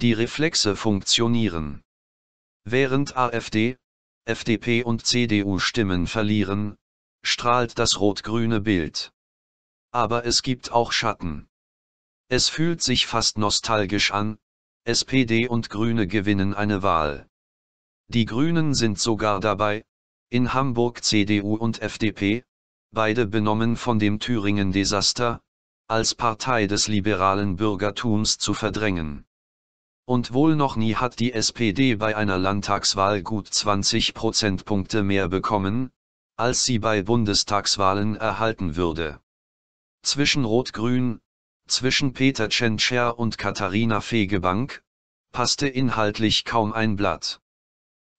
Die Reflexe funktionieren. Während AfD, FDP und CDU Stimmen verlieren, strahlt das rot-grüne Bild. Aber es gibt auch Schatten. Es fühlt sich fast nostalgisch an, SPD und Grüne gewinnen eine Wahl. Die Grünen sind sogar dabei, in Hamburg CDU und FDP, beide benommen von dem Thüringen-Desaster, als Partei des liberalen Bürgertums zu verdrängen. Und wohl noch nie hat die SPD bei einer Landtagswahl gut 20 Prozentpunkte mehr bekommen, als sie bei Bundestagswahlen erhalten würde. Zwischen Rot-Grün, zwischen Peter Tschentscher und Katharina Fegebank, passte inhaltlich kaum ein Blatt.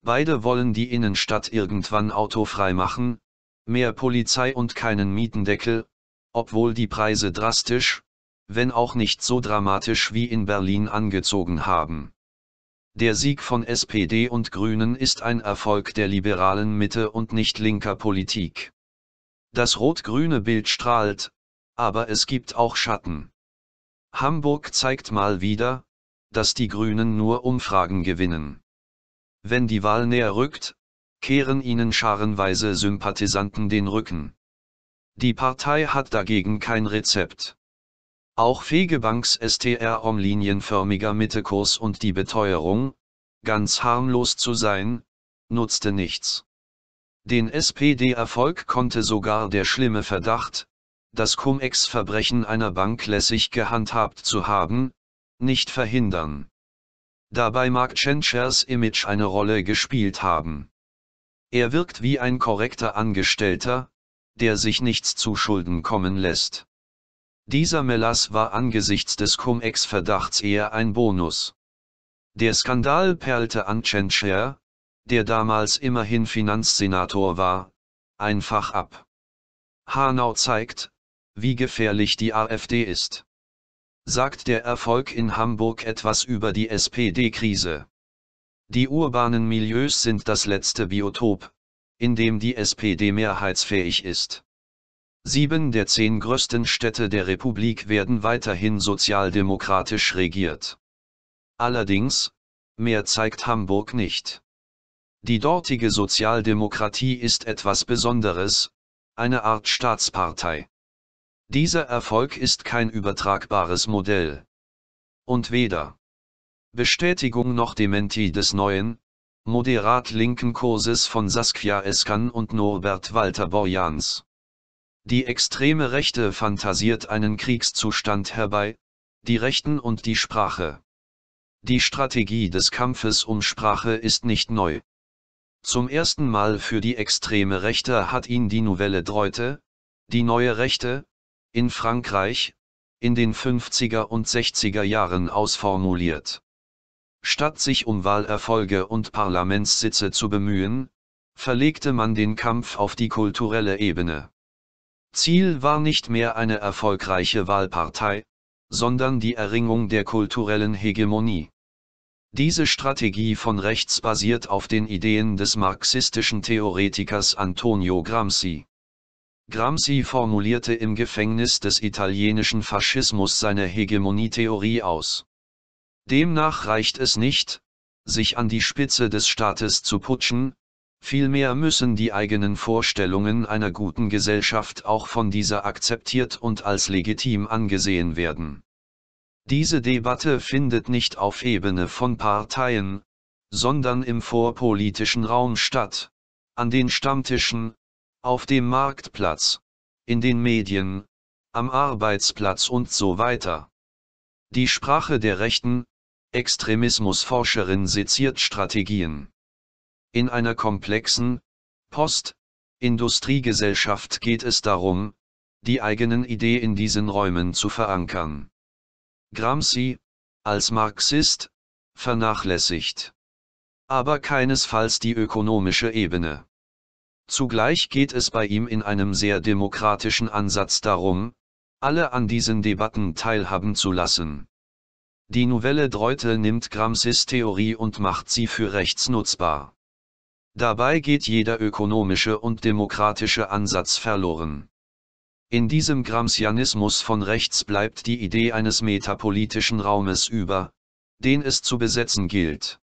Beide wollen die Innenstadt irgendwann autofrei machen, mehr Polizei und keinen Mietendeckel, obwohl die Preise drastisch, wenn auch nicht so dramatisch wie in Berlin angezogen haben. Der Sieg von SPD und Grünen ist ein Erfolg der liberalen Mitte und nicht linker Politik. Das rot-grüne Bild strahlt, aber es gibt auch Schatten. Hamburg zeigt mal wieder, dass die Grünen nur Umfragen gewinnen. Wenn die Wahl näher rückt, kehren ihnen scharenweise Sympathisanten den Rücken. Die Partei hat dagegen kein Rezept. Auch Fegebanks STR um linienförmiger Mittekurs und die Beteuerung, ganz harmlos zu sein, nutzte nichts. Den SPD-Erfolg konnte sogar der schlimme Verdacht, das Cum-Ex-Verbrechen einer Bank lässig gehandhabt zu haben, nicht verhindern. Dabei mag Tschentschers Image eine Rolle gespielt haben. Er wirkt wie ein korrekter Angestellter, der sich nichts zu Schulden kommen lässt. Dieser Melas war angesichts des Cum-Ex-Verdachts eher ein Bonus. Der Skandal perlte an Tschentscher, der damals immerhin Finanzsenator war, einfach ab. Hanau zeigt, wie gefährlich die AfD ist. Sagt der Erfolg in Hamburg etwas über die SPD-Krise? Die urbanen Milieus sind das letzte Biotop, in dem die SPD mehrheitsfähig ist. Sieben der zehn größten Städte der Republik werden weiterhin sozialdemokratisch regiert. Allerdings, mehr zeigt Hamburg nicht. Die dortige Sozialdemokratie ist etwas Besonderes, eine Art Staatspartei. Dieser Erfolg ist kein übertragbares Modell. Und weder Bestätigung noch Dementi des neuen, moderat linken Kurses von Saskia Eskan und Norbert Walter Borjans. Die extreme Rechte fantasiert einen Kriegszustand herbei, die Rechten und die Sprache. Die Strategie des Kampfes um Sprache ist nicht neu. Zum ersten Mal für die extreme Rechte hat ihn die Novelle Dreute, die neue Rechte, in Frankreich, in den 50er und 60er Jahren ausformuliert. Statt sich um Wahlerfolge und Parlamentssitze zu bemühen, verlegte man den Kampf auf die kulturelle Ebene. Ziel war nicht mehr eine erfolgreiche Wahlpartei, sondern die Erringung der kulturellen Hegemonie. Diese Strategie von rechts basiert auf den Ideen des marxistischen Theoretikers Antonio Gramsci. Gramsci formulierte im Gefängnis des italienischen Faschismus seine Hegemonietheorie aus. Demnach reicht es nicht, sich an die Spitze des Staates zu putschen, vielmehr müssen die eigenen Vorstellungen einer guten Gesellschaft auch von dieser akzeptiert und als legitim angesehen werden. Diese Debatte findet nicht auf Ebene von Parteien, sondern im vorpolitischen Raum statt, an den Stammtischen, auf dem Marktplatz, in den Medien, am Arbeitsplatz und so weiter. Die Sprache der Rechten, Extremismusforscherin seziert Strategien. In einer komplexen, Post-Industriegesellschaft geht es darum, die eigenen Idee in diesen Räumen zu verankern. Gramsci, als Marxist, vernachlässigt. Aber keinesfalls die ökonomische Ebene. Zugleich geht es bei ihm in einem sehr demokratischen Ansatz darum, alle an diesen Debatten teilhaben zu lassen. Die Novelle Dreute nimmt Gramscis Theorie und macht sie für rechts nutzbar. Dabei geht jeder ökonomische und demokratische Ansatz verloren. In diesem Gramscianismus von rechts bleibt die Idee eines metapolitischen Raumes über, den es zu besetzen gilt.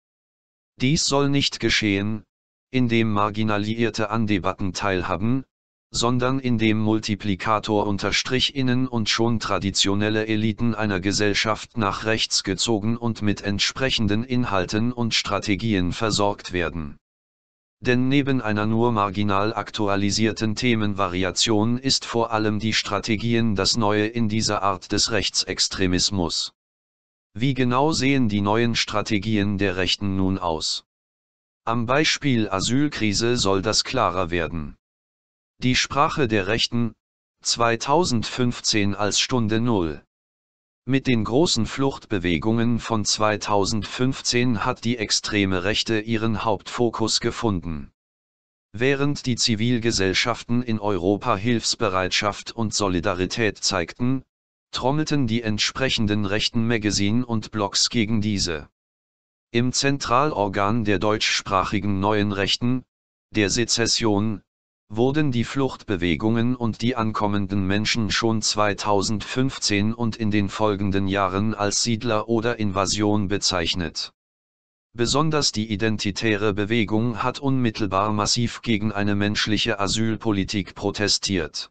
Dies soll nicht geschehen, indem Marginalisierte an Debatten teilhaben, sondern indem Multiplikator unterstrich innen und schon traditionelle Eliten einer Gesellschaft nach rechts gezogen und mit entsprechenden Inhalten und Strategien versorgt werden. Denn neben einer nur marginal aktualisierten Themenvariation ist vor allem die Strategien das Neue in dieser Art des Rechtsextremismus. Wie genau sehen die neuen Strategien der Rechten nun aus? Am Beispiel Asylkrise soll das klarer werden. Die Sprache der Rechten, 2015 als Stunde Null. Mit den großen Fluchtbewegungen von 2015 hat die extreme Rechte ihren Hauptfokus gefunden. Während die Zivilgesellschaften in Europa Hilfsbereitschaft und Solidarität zeigten, trommelten die entsprechenden rechten Magazine und Blogs gegen diese. Im Zentralorgan der deutschsprachigen Neuen Rechten, der Sezession, wurden die Fluchtbewegungen und die ankommenden Menschen schon 2015 und in den folgenden Jahren als Siedler oder Invasion bezeichnet. Besonders die identitäre Bewegung hat unmittelbar massiv gegen eine menschliche Asylpolitik protestiert.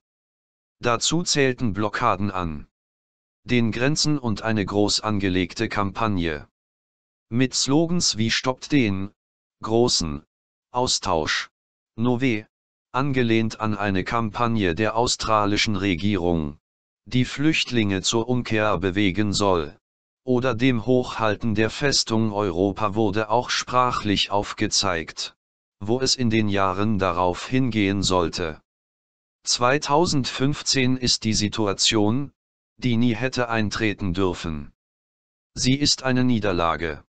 Dazu zählten Blockaden an den Grenzen und eine groß angelegte Kampagne. Mit Slogans wie Stoppt den großen Austausch, Nove, angelehnt an eine Kampagne der australischen Regierung, die Flüchtlinge zur Umkehr bewegen soll. Oder dem Hochhalten der Festung Europa wurde auch sprachlich aufgezeigt, wo es in den Jahren darauf hingehen sollte. 2015 ist die Situation, die nie hätte eintreten dürfen. Sie ist eine Niederlage.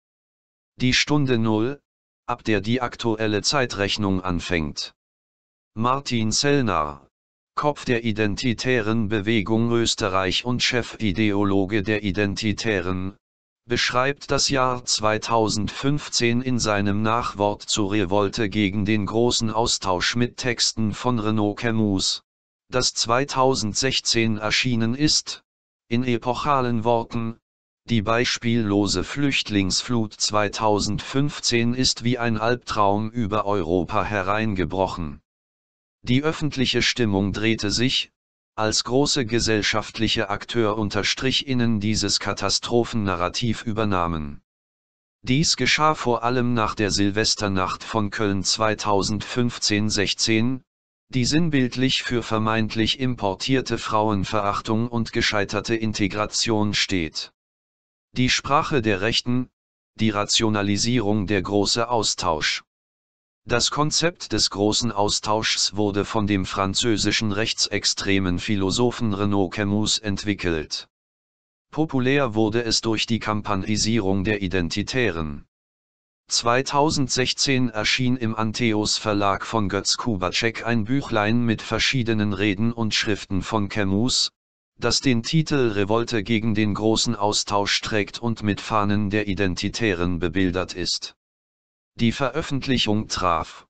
Die Stunde Null, ab der die aktuelle Zeitrechnung anfängt. Martin Sellner, Kopf der Identitären Bewegung Österreich und Chefideologe der Identitären, beschreibt das Jahr 2015 in seinem Nachwort zur Revolte gegen den großen Austausch mit Texten von Renaud Camus, das 2016 erschienen ist, in epochalen Worten, die beispiellose Flüchtlingsflut 2015 ist wie ein Albtraum über Europa hereingebrochen. Die öffentliche Stimmung drehte sich, als große gesellschaftliche Akteur unter Strichinnen dieses Katastrophennarrativ übernahmen. Dies geschah vor allem nach der Silvesternacht von Köln 2015-16, die sinnbildlich für vermeintlich importierte Frauenverachtung und gescheiterte Integration steht. Die Sprache der Rechten, die Rationalisierung der große Austausch. Das Konzept des großen Austauschs wurde von dem französischen rechtsextremen Philosophen Renaud Camus entwickelt. Populär wurde es durch die Kampagnisierung der Identitären. 2016 erschien im Antheos Verlag von Götz Kubacek ein Büchlein mit verschiedenen Reden und Schriften von Camus, das den Titel Revolte gegen den großen Austausch trägt und mit Fahnen der Identitären bebildert ist. Die Veröffentlichung traf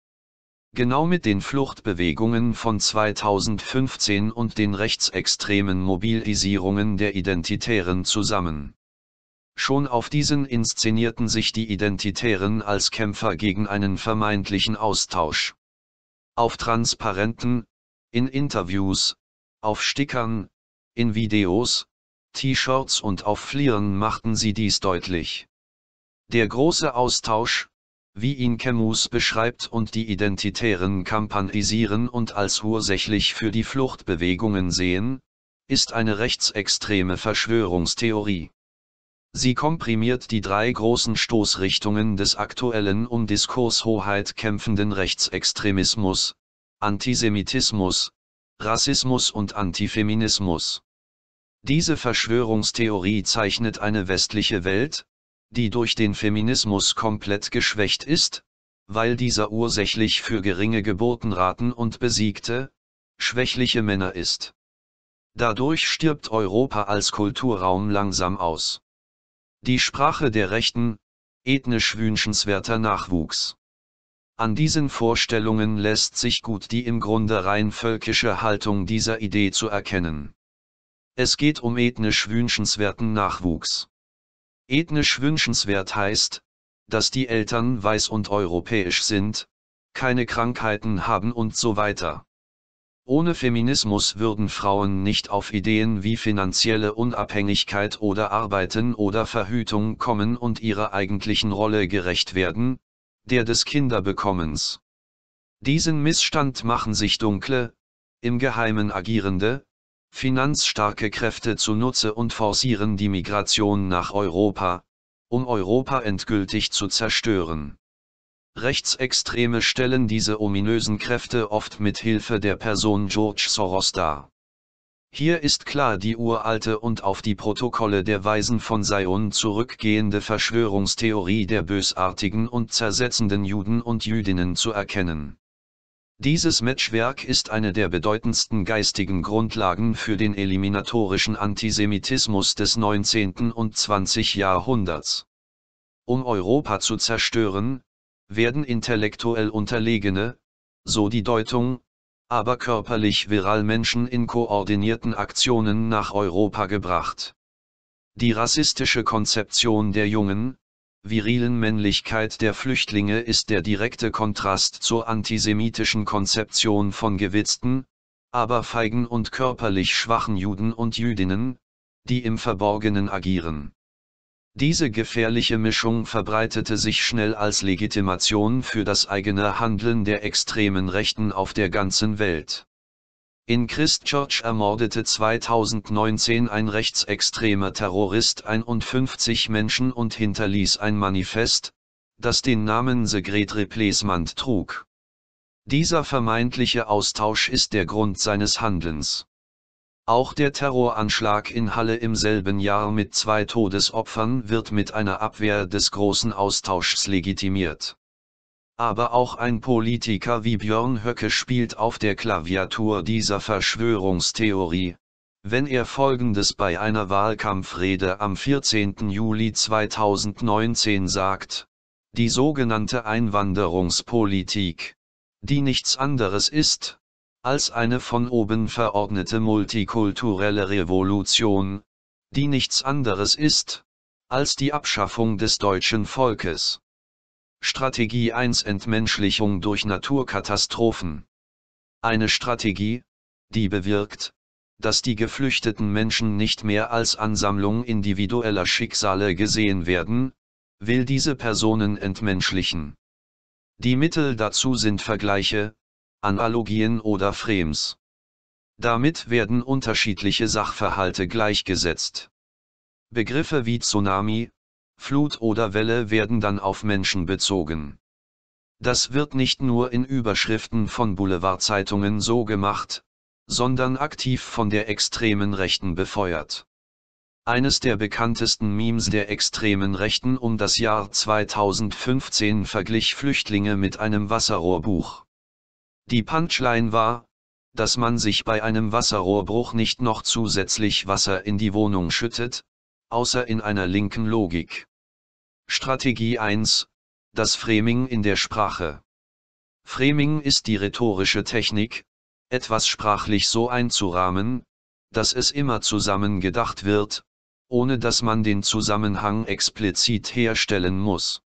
genau mit den Fluchtbewegungen von 2015 und den rechtsextremen Mobilisierungen der Identitären zusammen. Schon auf diesen inszenierten sich die Identitären als Kämpfer gegen einen vermeintlichen Austausch. Auf Transparenten, in Interviews, auf Stickern, in Videos, T-Shirts und auf Flieren machten sie dies deutlich. Der große Austausch, wie ihn Camus beschreibt und die Identitären kampagnisieren und als ursächlich für die Fluchtbewegungen sehen, ist eine rechtsextreme Verschwörungstheorie. Sie komprimiert die drei großen Stoßrichtungen des aktuellen um Diskurshoheit kämpfenden Rechtsextremismus, Antisemitismus, Rassismus und Antifeminismus. Diese Verschwörungstheorie zeichnet eine westliche Welt, die durch den Feminismus komplett geschwächt ist, weil dieser ursächlich für geringe Geburtenraten und besiegte, schwächliche Männer ist. Dadurch stirbt Europa als Kulturraum langsam aus. Die Sprache der Rechten, ethnisch wünschenswerter Nachwuchs. An diesen Vorstellungen lässt sich gut die im Grunde rein völkische Haltung dieser Idee zu erkennen. Es geht um ethnisch wünschenswerten Nachwuchs. Ethnisch wünschenswert heißt, dass die Eltern weiß und europäisch sind, keine Krankheiten haben und so weiter. Ohne Feminismus würden Frauen nicht auf Ideen wie finanzielle Unabhängigkeit oder Arbeiten oder Verhütung kommen und ihrer eigentlichen Rolle gerecht werden, der des Kinderbekommens. Diesen Missstand machen sich dunkle, im Geheimen agierende, finanzstarke Kräfte zunutze und forcieren die Migration nach Europa, um Europa endgültig zu zerstören. Rechtsextreme stellen diese ominösen Kräfte oft mit Hilfe der Person George Soros dar. Hier ist klar die uralte und auf die Protokolle der Weisen von Zion zurückgehende Verschwörungstheorie der bösartigen und zersetzenden Juden und Jüdinnen zu erkennen. Dieses Matchwerk ist eine der bedeutendsten geistigen Grundlagen für den eliminatorischen Antisemitismus des 19. und 20. Jahrhunderts. Um Europa zu zerstören, werden intellektuell unterlegene, so die Deutung, aber körperlich viral Menschen in koordinierten Aktionen nach Europa gebracht. Die rassistische Konzeption der jungen, virilen Männlichkeit der Flüchtlinge ist der direkte Kontrast zur antisemitischen Konzeption von gewitzten, aber feigen und körperlich schwachen Juden und Jüdinnen, die im Verborgenen agieren. Diese gefährliche Mischung verbreitete sich schnell als Legitimation für das eigene Handeln der extremen Rechten auf der ganzen Welt. In Christchurch ermordete 2019 ein rechtsextremer Terrorist 51 Menschen und hinterließ ein Manifest, das den Namen The Great Replacement trug. Dieser vermeintliche Austausch ist der Grund seines Handelns. Auch der Terroranschlag in Halle im selben Jahr mit zwei Todesopfern wird mit einer Abwehr des großen Austauschs legitimiert. Aber auch ein Politiker wie Björn Höcke spielt auf der Klaviatur dieser Verschwörungstheorie, wenn er Folgendes bei einer Wahlkampfrede am 14. Juli 2019 sagt, die sogenannte Einwanderungspolitik, die nichts anderes ist, als eine von oben verordnete multikulturelle Revolution, die nichts anderes ist, als die Abschaffung des deutschen Volkes. Strategie 1 Entmenschlichung durch Naturkatastrophen. Eine Strategie, die bewirkt, dass die geflüchteten Menschen nicht mehr als Ansammlung individueller Schicksale gesehen werden, will diese Personen entmenschlichen. Die Mittel dazu sind Vergleiche, Analogien oder Frames. Damit werden unterschiedliche Sachverhalte gleichgesetzt. Begriffe wie Tsunami, Flut oder Welle werden dann auf Menschen bezogen. Das wird nicht nur in Überschriften von Boulevardzeitungen so gemacht, sondern aktiv von der extremen Rechten befeuert. Eines der bekanntesten Memes der extremen Rechten um das Jahr 2015 verglich Flüchtlinge mit einem Wasserrohrbuch. Die Punchline war, dass man sich bei einem Wasserrohrbruch nicht noch zusätzlich Wasser in die Wohnung schüttet, außer in einer linken Logik. Strategie 1. Das Framing in der Sprache. Framing ist die rhetorische Technik, etwas sprachlich so einzurahmen, dass es immer zusammen gedacht wird, ohne dass man den Zusammenhang explizit herstellen muss.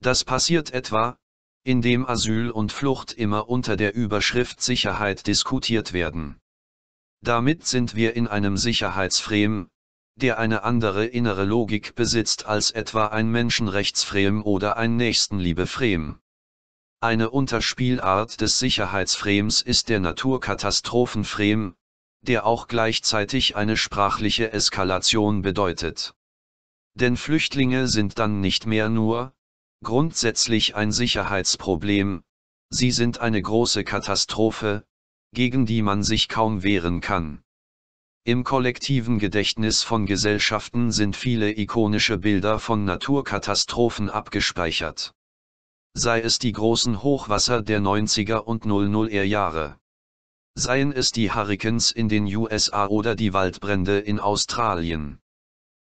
Das passiert etwa, in dem Asyl und Flucht immer unter der Überschrift Sicherheit diskutiert werden. Damit sind wir in einem Sicherheitsframe, der eine andere innere Logik besitzt als etwa ein Menschenrechtsframe oder ein Nächstenliebeframe. Eine Unterspielart des Sicherheitsframes ist der Naturkatastrophenframe, der auch gleichzeitig eine sprachliche Eskalation bedeutet. Denn Flüchtlinge sind dann nicht mehr nur, grundsätzlich ein Sicherheitsproblem, sie sind eine große Katastrophe, gegen die man sich kaum wehren kann. Im kollektiven Gedächtnis von Gesellschaften sind viele ikonische Bilder von Naturkatastrophen abgespeichert. Sei es die großen Hochwasser der 90er und 00er Jahre. Seien es die Hurrikans in den USA oder die Waldbrände in Australien.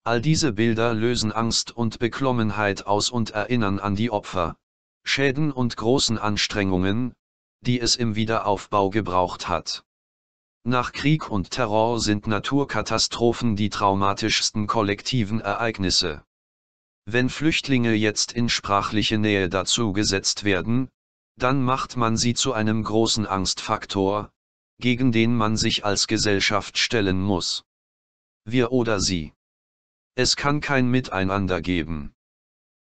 All diese Bilder lösen Angst und Beklommenheit aus und erinnern an die Opfer, Schäden und großen Anstrengungen, die es im Wiederaufbau gebraucht hat. Nach Krieg und Terror sind Naturkatastrophen die traumatischsten kollektiven Ereignisse. Wenn Flüchtlinge jetzt in sprachliche Nähe dazu gesetzt werden, dann macht man sie zu einem großen Angstfaktor, gegen den man sich als Gesellschaft stellen muss. Wir oder sie. Es kann kein Miteinander geben.